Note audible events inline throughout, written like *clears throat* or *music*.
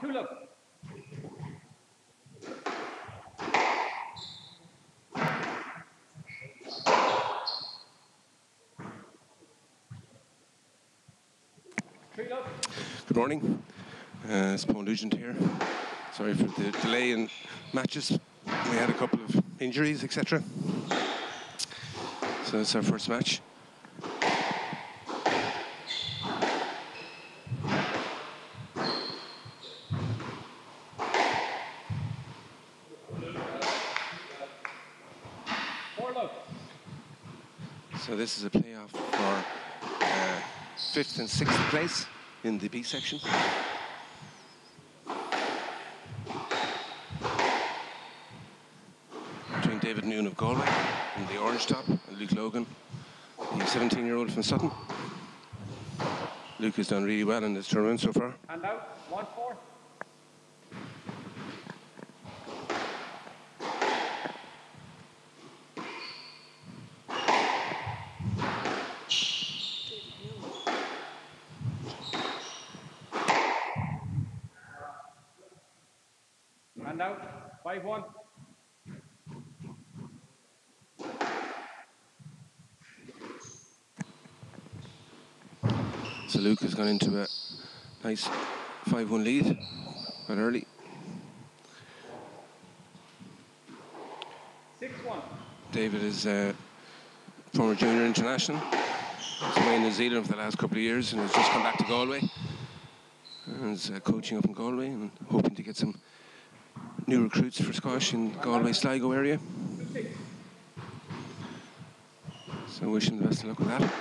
Good morning. Uh, it's Paul Nugent here. Sorry for the delay in matches. We had a couple of injuries, etc. So it's our first match. Four look. So this is a playoff for uh, fifth and sixth place in the B section. Between David Noone of Galway in the orange top and Luke Logan, the 17-year-old from Sutton. Luke has done really well in this tournament so far. Hand out. One, four. 5 1. So Luke has gone into a nice 5 1 lead, but early. 6 1. David is a former junior international. He's away in New Zealand for the last couple of years and has just come back to Galway. And is uh, coaching up in Galway and hoping to get some new recruits for squash in Galway Sligo area. So wish him the best of luck with that.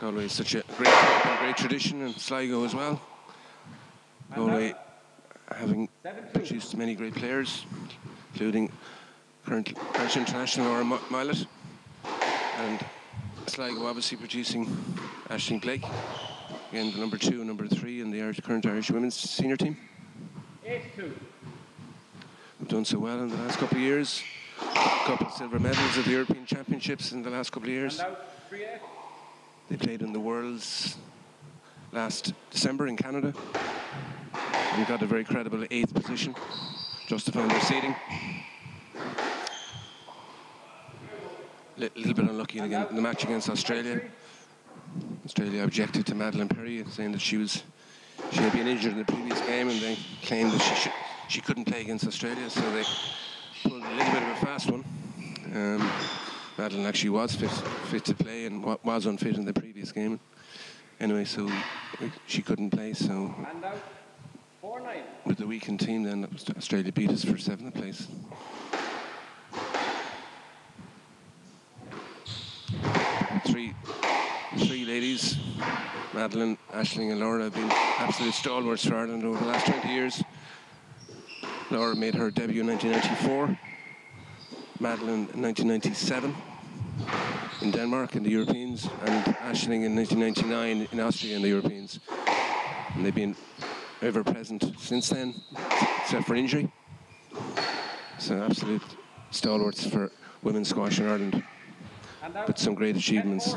Galway is such a great club great tradition and Sligo as well. Galway having produced many great players, including current Irish international Laura Mi- Mylotte, and Sligo obviously producing Aisling Blake, again the number two and number three in the current Irish women's senior team. Eight, two. Who've done so well in the last couple of years. A couple of silver medals at the European Championships in the last couple of years. Hand out. Three, eight. They played in the Worlds last December in Canada and got a very credible eighth position, justifying their seeding. A little bit unlucky again in the match against Australia. Australia objected to Madeline Perry, saying that she was she had been injured in the previous game, and they claimed that she should, she couldn't play against Australia, so they pulled a little bit of a fast one. Um, Madeline actually was fit, fit to play and wa- was unfit in the previous game. Anyway, so she couldn't play. So Hand out. Four, nine. with the weakened team, then Australia beat us for seventh place. Three, three ladies, Madeline, Aisling, and Laura, have been absolute stalwarts for Ireland over the last 20 years. Laura made her debut in 1994, Madeline in 1997 in Denmark in the Europeans, and Aisling in 1999 in Austria in the Europeans. And they've been ever present since then, except for injury. So absolute stalwarts for women's squash in Ireland, But some great achievements.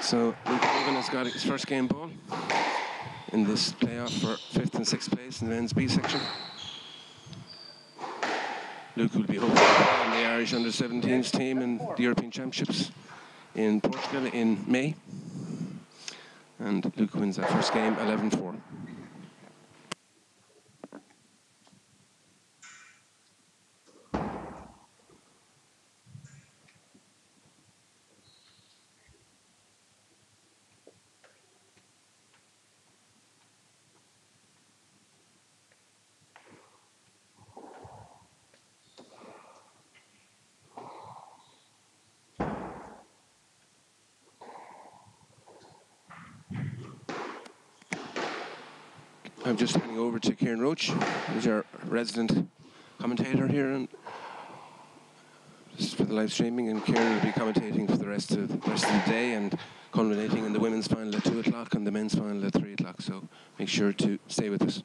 So Luke Hogan has got his first game ball in this playoff for fifth and sixth place in the men's B section. Luke will be hoping in the Irish under 17s team in the European Championships in Portugal in May. And Luke wins that first game 11 4. I'm just handing over to Kieran Roach, who's our resident commentator here and just for the live streaming, and Kieran will be commentating for the rest of the rest of the day and culminating in the women's final at two o'clock and the men's final at three o'clock. So make sure to stay with us.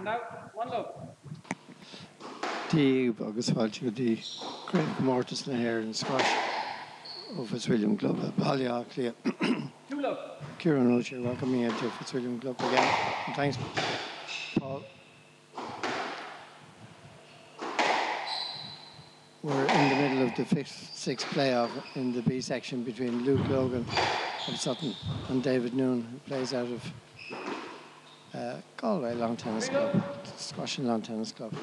And out. One love. Tí agus fáilte dí Craig Mortas na hhéir an squash ó Fitzwilliam Club a bailach lia Two love. Kieran O'Shea welcome me to Fitzwilliam Club again. And thanks, Paul. We're in the middle of the fifth, sixth playoff in the B section between Luke Logan of Sutton and David Noone, who plays out of Galway Lawn Tennis Club, Squash and Lawn Tennis Club.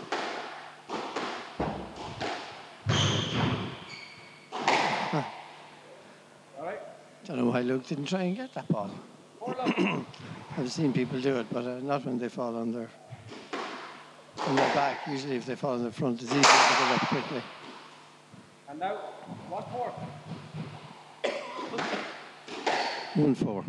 All right. Don't know why Luke didn't try and get that ball. *clears throat* I've seen people do it, but uh, not when they fall on their on their back. Usually, if they fall on their front, it's easier to get up quickly. and now, One four. One four.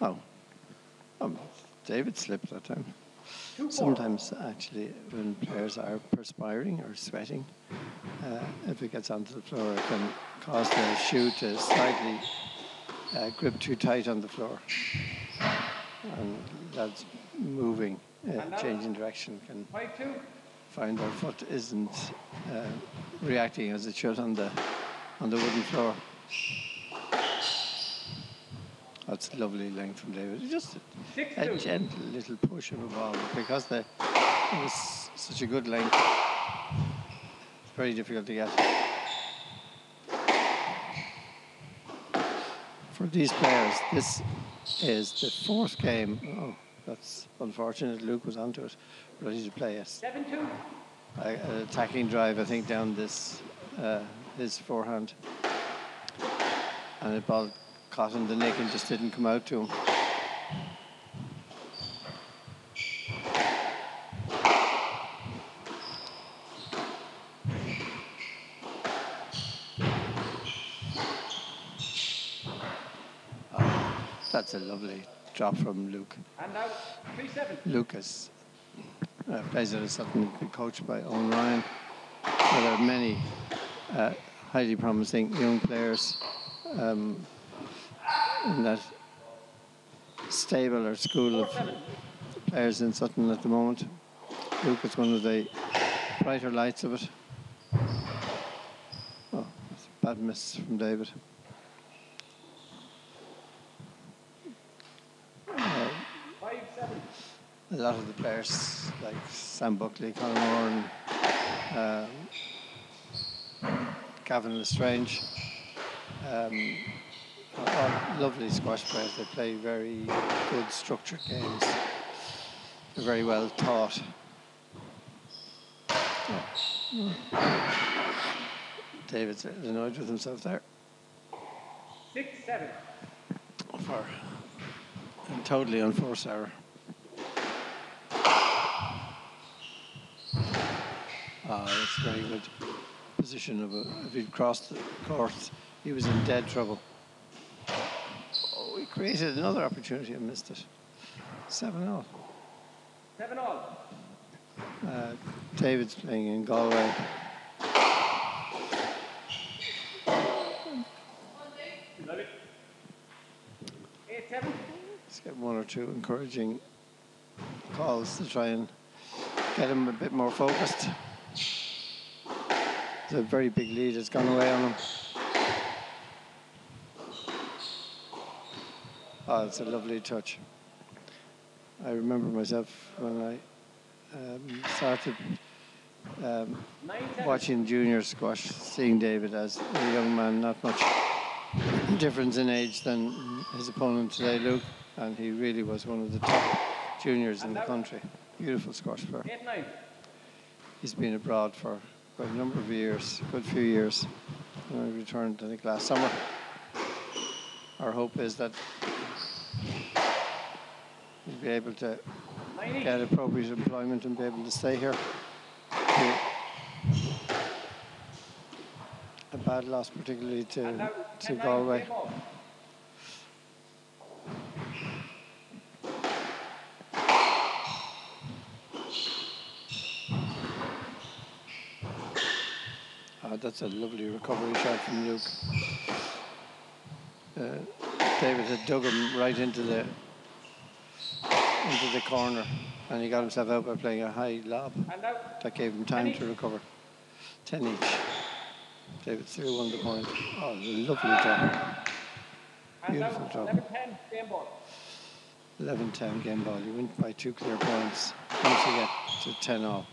Oh, um, Slipped that time. Sometimes, actually, when players are perspiring or sweating, uh, if it gets onto the floor, it can cause the shoe to slightly uh, grip too tight on the floor. And that's moving, uh, changing direction, can find their foot isn't uh, reacting as it should on the on the wooden floor. That's lovely length from David. Just Six a gentle little push of a ball because the, it was such a good length. It's very difficult to get. For these players, this is the fourth game. Oh, that's unfortunate. Luke was onto it, ready to play it. Seven two. A- An attacking drive, I think, down this uh, his forehand, and the ball caught in the neck and just didn't come out to him. Ah, That's a lovely drop from Luke. And out. Three seven. Lucas uh, plays at a Sutton, coached by Owen Ryan. There are many uh, highly promising young players um, in that stable or school of players in Sutton at the moment. Luke is one of the brighter lights of it. Oh, bad miss from David. Five a lot of the players like Sam Buckley, Conor Moore, um, Gavin Lestrange, um, are lovely squash players. They play very good structured games. They're very well taught. David's annoyed with himself there Six seven. for a totally unforced error. Ah, that's a very good position of a, if he'd crossed the court, he was in dead trouble. Created another opportunity and missed it. 7 0. Seven all. Uh, David's playing in Galway. Love it. Eight seven. Let's get one or two encouraging calls to try and get him a bit more focused. It's a very big lead has gone away on him. Oh, it's a lovely touch. I remember myself when I um, started um, watching junior squash, seeing David as a young man, not much difference in age than his opponent today, Luke, and he really was one of the top juniors in the country. Beautiful squash player. He's been abroad for quite a number of years, a good few years. And he returned, I think, last summer. Our hope is that be able to get appropriate employment and be able to stay here. A bad loss, particularly to, to Galway. Ah, that's a lovely recovery shot from Luke. Uh, David had dug him right into the into the corner, and he got himself out by playing a high lob. That gave him time to recover. Ten each. David still won the point. Oh, lovely and Beautiful job. 11 10, game ball. 11-10 game ball. You win by two clear points. Once you get to 10 all.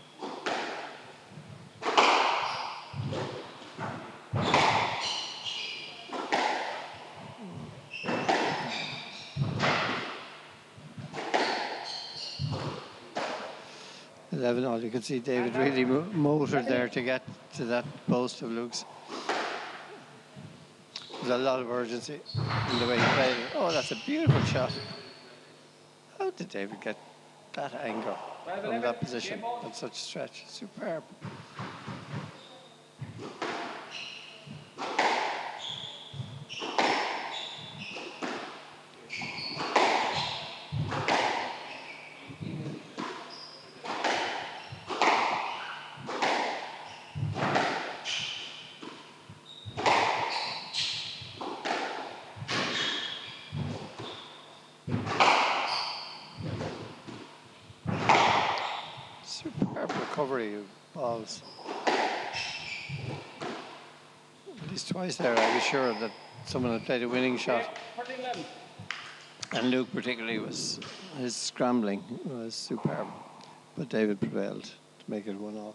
Eleven all. You can see David really mo- motored there to get to that post of Luke's. There's a lot of urgency in the way he played it. Oh, that's a beautiful shot. How did David get that angle from that position at such a stretch? Superb. Superb At least twice there, I was sure that someone had played a winning shot. Yeah, 13 11. And Luke particularly was his scrambling was superb, but David prevailed to make it one all.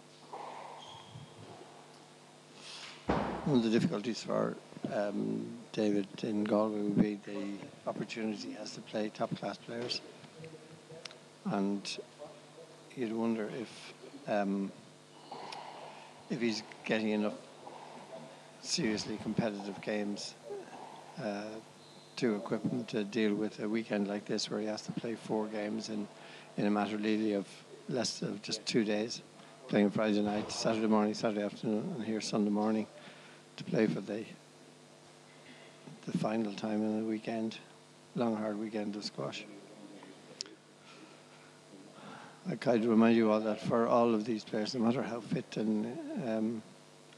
One of the difficulties for um, David in Galway would be the opportunity he has to play top class players, and you'd wonder if um, if he's getting enough seriously competitive games uh, to equip him to deal with a weekend like this where he has to play four games in, in a matter really of less of just two days, playing Friday night, Saturday morning, Saturday afternoon, and here Sunday morning to play for the the final time in the weekend, long hard weekend of squash. I kind of remind you all that for all of these players, no matter how fit and um,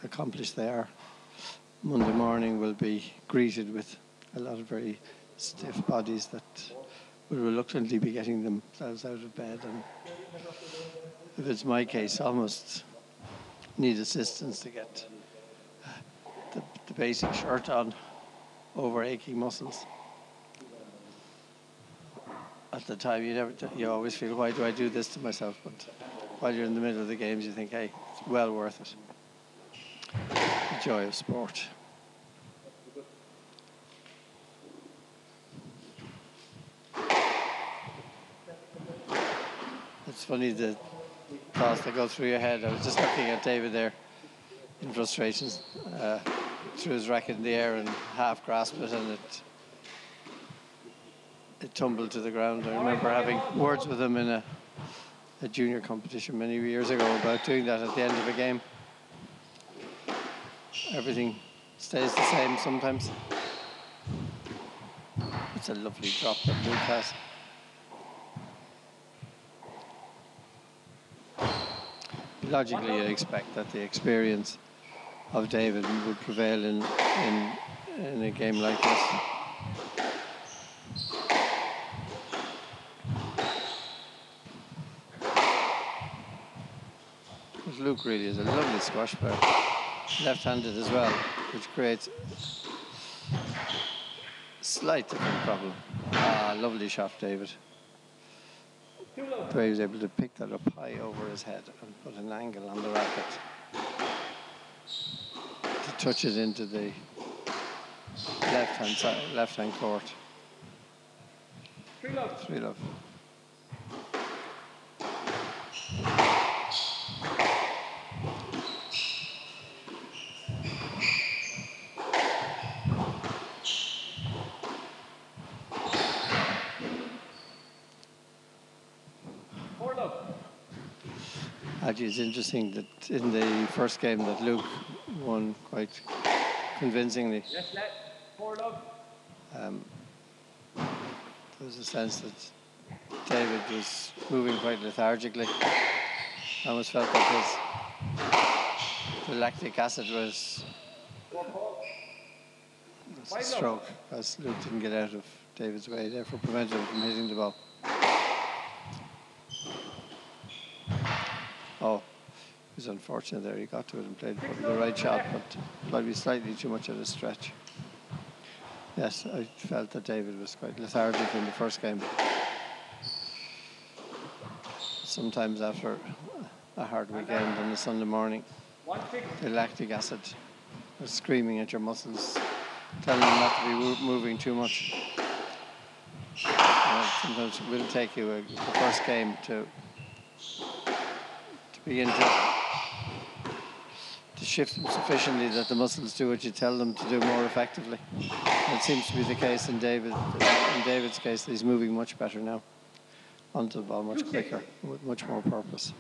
accomplished they are, Monday morning will be greeted with a lot of very stiff bodies that will reluctantly be getting themselves out of bed. And if it's my case almost need assistance to get the, the basic shirt on over aching muscles at the time you never you always feel why do I do this to myself? But while you're in the middle of the games you think hey it's well worth it. The joy of sport. It's funny the thoughts that go through your head. I was just looking at David there in frustration, uh, threw his racket in the air and half grasped it, and it tumbled to the ground. I remember having words with him in a, a junior competition many years ago about doing that at the end of a game. Everything stays the same sometimes. It's a lovely drop that Luke has. Logically, you'd expect that the experience of David would prevail in, in, in a game like this. But Luke really is a lovely squash player, left-handed as well, which creates slight different problem. Ah, lovely shot, David. Way he was able to pick that up high over his head and put an angle on the racket to touch it into the left hand side, left hand court. Three low. Three love. It's interesting that in the first game that Luke won quite convincingly, Yes, lad. Four love. um, there was a sense that David was moving quite lethargically. I almost felt that his the lactic acid was Four four. was a stroke because Luke didn't get out of David's way, therefore prevented him from hitting the ball. Oh, it was unfortunate there. He got to it and played the right shot, but probably slightly too much at a stretch. Yes, I felt that David was quite lethargic in the first game. Sometimes after a hard weekend on a Sunday morning, the lactic acid is screaming at your muscles, telling them not to be moving too much. Sometimes it will take you a, the first game to begin to to shift them sufficiently that the muscles do what you tell them to do more effectively. It seems to be the case in David. In David's case, he's moving much better now onto the ball, much quicker, with much more purpose.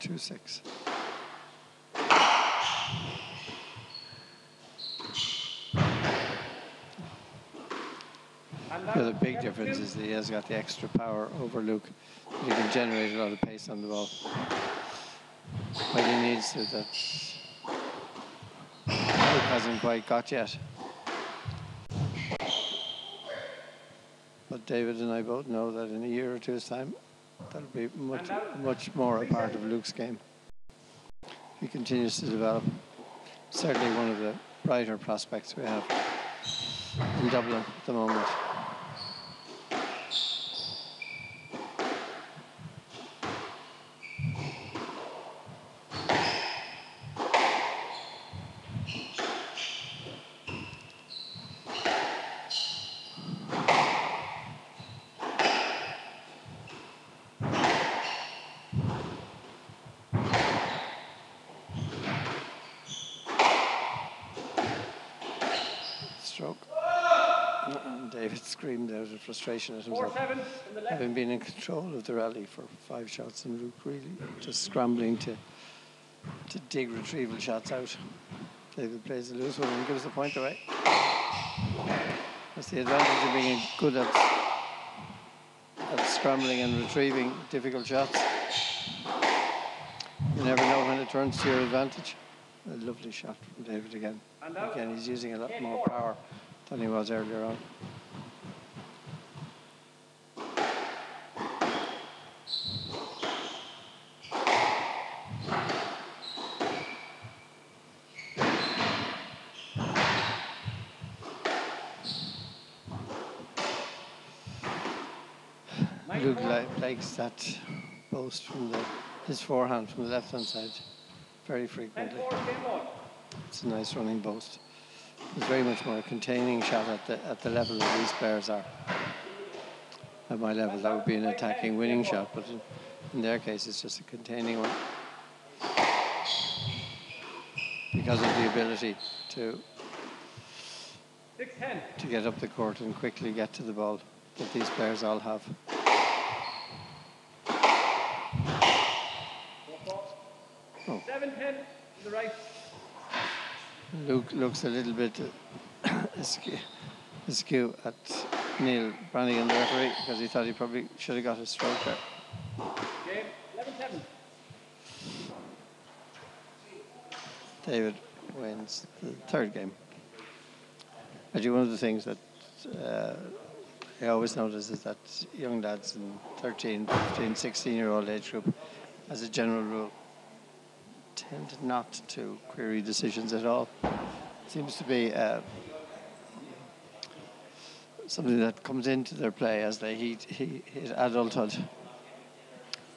Two six. And The other big difference is that he has got the extra power over Luke. He can generate a lot of pace on the ball. But he needs to that Luke hasn't quite got yet. But David and I both know that in a year or two's time, that'll be much, much more a part of Luke's game. He continues to develop. Certainly one of the brighter prospects we have in Dublin at the moment. Stroke. And David screamed out of frustration at himself. seven from the left. Having been in control of the rally for five shots and Luke really just scrambling to to dig retrieval shots out. David plays the loose one and gives the point away. That's the advantage of being good at at scrambling and retrieving difficult shots. You never know when it turns to your advantage. A lovely shot from David again. Again, he's using a lot more power than he was earlier on. Luke likes that boast from the his forehand from the left hand side very frequently. It's a nice running boast. It's very much more a containing shot at the at the level that these players are. At my level, that would be an attacking winning shot, but in, in their case, it's just a containing one. Because of the ability to to get up the court and quickly get to the ball that these players all have. Four four. Oh. Seven ten. To the right. Luke looks a little bit *coughs* askew, askew at Neil Brannigan, the referee, because he thought he probably should have got a stroke there. Game. Eleven seven. David wins the third game. Actually, one of the things that uh, I always notice is that young lads in 13, 15, 16 year old age group, as a general rule, tend not to query decisions at all. Seems to be uh, something that comes into their play as they hit, hit, hit adulthood.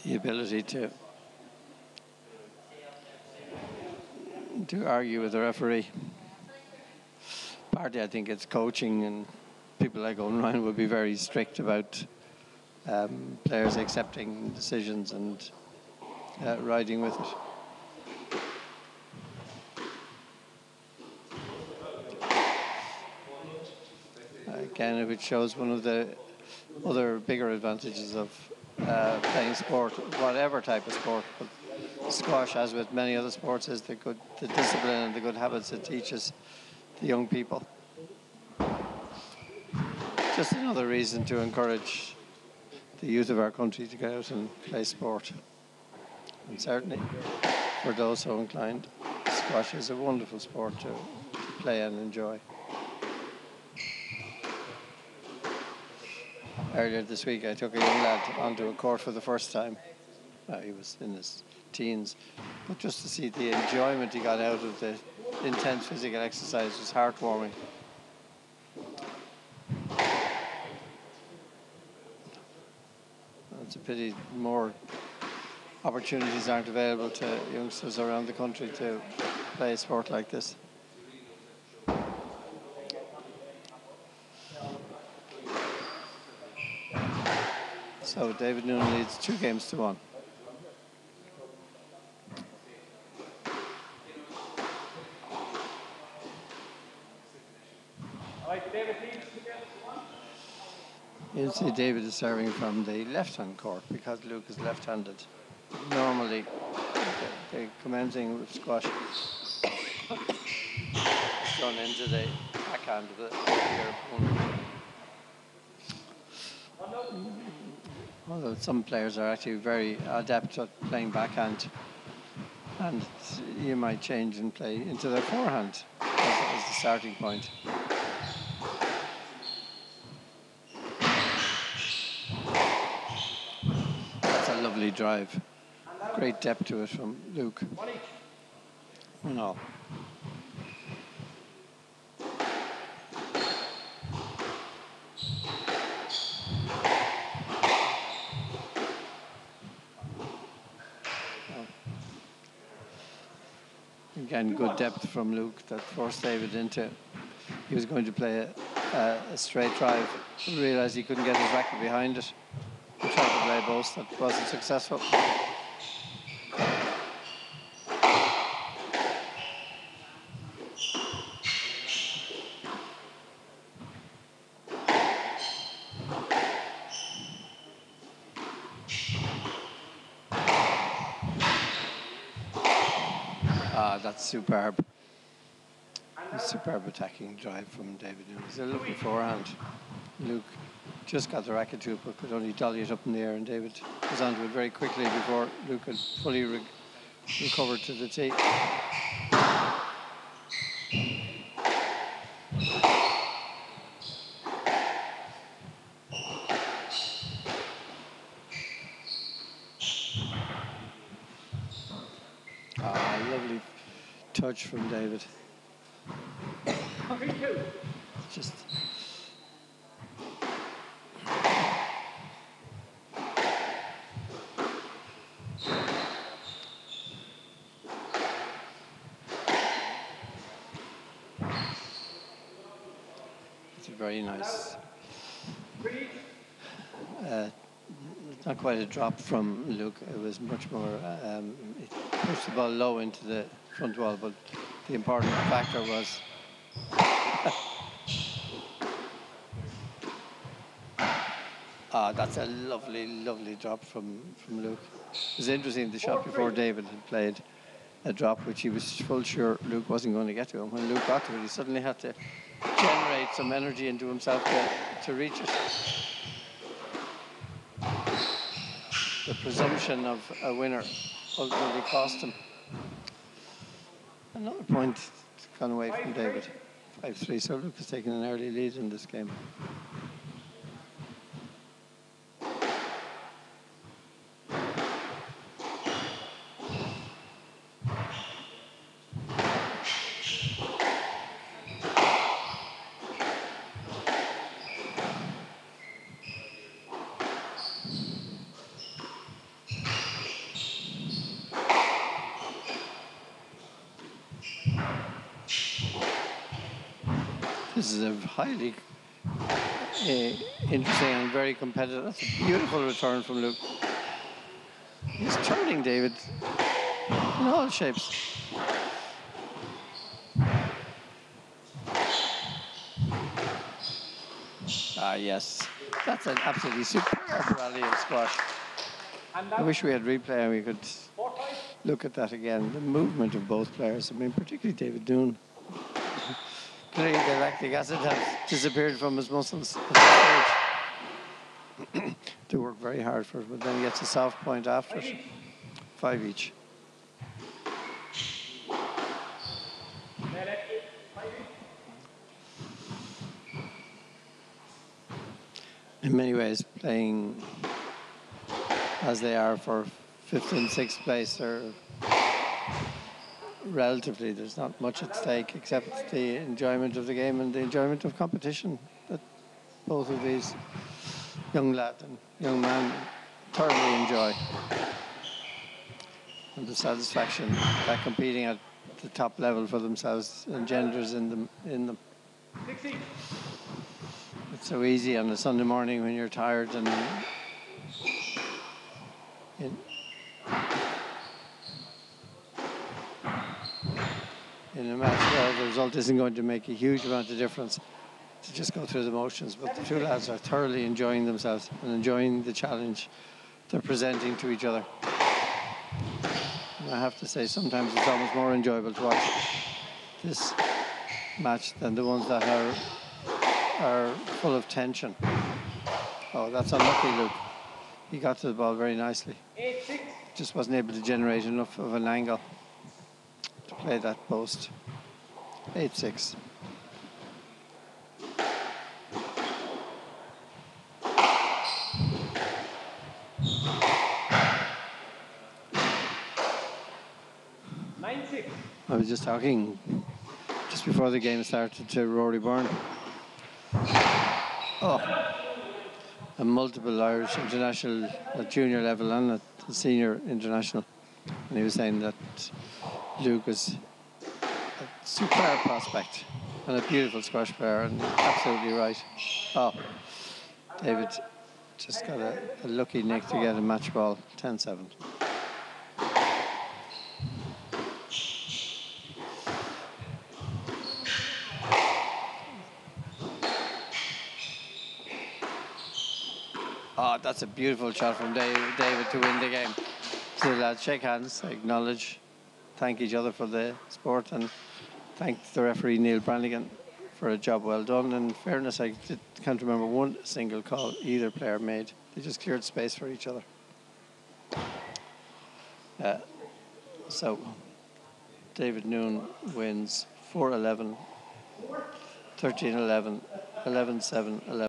The ability to to argue with the referee. Partly, I think it's coaching, and people like Owen Ryan would be very strict about um, players accepting decisions and uh, riding with it. Again, it shows one of the other bigger advantages of uh, playing sport, whatever type of sport, but squash, as with many other sports, is the good, the discipline and the good habits it teaches the young people. Just another reason to encourage the youth of our country to get out and play sport. And certainly, for those so inclined, squash is a wonderful sport to play and enjoy. Earlier this week, I took a young lad onto a court for the first time. Uh, he was in his teens, but just to see the enjoyment he got out of the intense physical exercise was heartwarming. It's a pity more opportunities aren't available to youngsters around the country to play a sport like this. So David Noonan leads two games to one. You see David is serving from the left-hand court because Luke is left-handed. Normally, the, commencing squash is done into the backhand of the. Although some players are actually very adept at playing backhand, and you might change and play into their forehand as, as the starting point. That's a lovely drive. Great depth to it from Luke. One all. Again, good depth from Luke that forced David into. He was going to play a, a, a straight drive, realised he couldn't get his racket behind it. He tried to play both, that wasn't successful. Ah, that's superb. Superb attacking drive from David. He's a lovely forehand. Luke just got the racket to it, but could only dolly it up in the air, and David was onto it very quickly before Luke had fully re- recovered to the tee. Ah, lovely touch from David. Just it's a very nice. Uh, not quite a drop from Luke. It was much more. Um, it pushed the ball low into the front wall, but the important factor was. *laughs* Ah, that's a lovely, lovely drop from, from Luke. It was interesting. The shot before David had played a drop which he was full sure Luke wasn't going to get to. And when Luke got to it, he suddenly had to generate some energy into himself to, to reach it. the presumption of a winner ultimately cost him. Another point gone away from David. 5 3. So Luke has taken an early lead in this game. This is a highly uh, interesting and very competitive. That's a beautiful return from Luke. He's turning David in all shapes. Ah, yes. That's an absolutely superb rally of squash. I wish we had replay and we could look at that again, the movement of both players. I mean, particularly David Noone. The lactic acid has disappeared from his muscles *clears throat* they work very hard for it, but then he gets a soft point after. Five each. In many ways playing as they are for fifth and sixth place are relatively there's not much at stake except the enjoyment of the game and the enjoyment of competition that both of these young lad and young man thoroughly enjoy. And the satisfaction that competing at the top level for themselves engenders in them in them. It's so easy on a Sunday morning when you're tired and in, a match where the result isn't going to make a huge amount of difference to just go through the motions. But the two lads are thoroughly enjoying themselves and enjoying the challenge they're presenting to each other. And I have to say, sometimes it's almost more enjoyable to watch this match than the ones that are are full of tension. Oh, that's unlucky, Luke. He got to the ball very nicely. Eight. Just wasn't able to generate enough of an angle to play that post. 8 6. Nine six. I was just talking just before the game started to Rory Byrne. Oh, a multiple Irish international at junior level and at the senior international. And he was saying that Luke is a superb prospect and a beautiful squash player and absolutely right. Oh, David just got a, a lucky nick to get a match ball 10 7. Oh, that's a beautiful shot from David, David to win the game. So lads, shake hands, acknowledge, thank each other for the sport, and thank the referee Neil Brannigan for a job well done. In fairness, I did, can't remember one single call either player made. They just cleared space for each other. Uh, so, David Noone wins 4 11, 13 11, 11 7, 11.